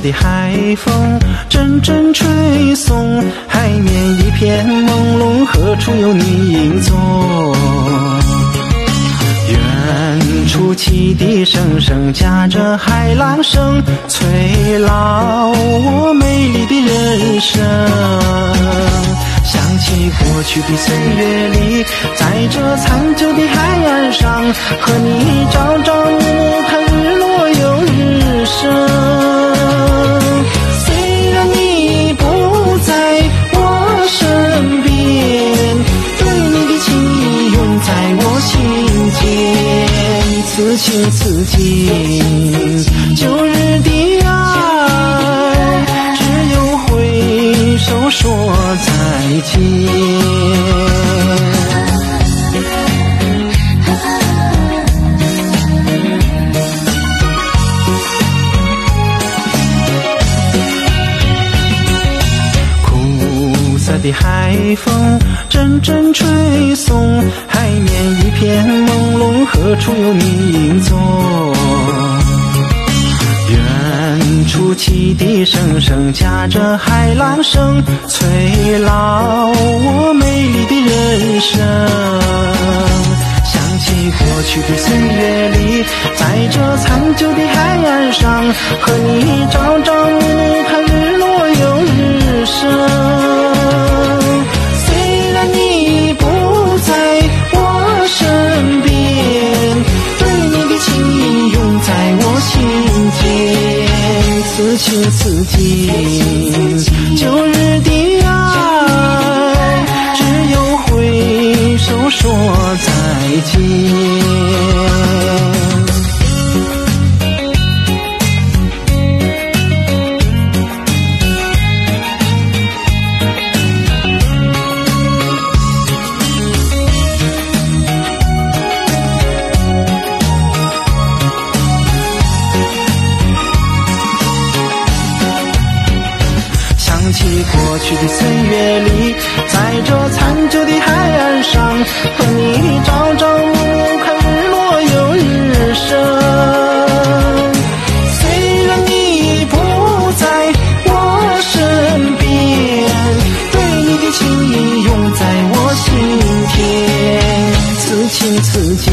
的海风阵阵吹送，海面一片朦胧，何处有你影踪？远处汽笛声声夹着海浪声，催老我美丽的人生。想起过去的岁月里，在这残旧的海岸上，和你朝朝暮暮此情，旧日的爱，只有挥手说再见。苦涩的海风阵阵吹处有你影踪？远处汽笛声声夹着海浪声，催老我美丽的人生。想起过去的岁月里，在这残旧的海岸上，和你朝朝此情，旧日的爱，只有挥手说再见。过去的岁月里，在这残旧的海岸上，和你朝朝暮暮看日落又日升。虽然你不在我身边，对你的情意永在我心田。此情此景，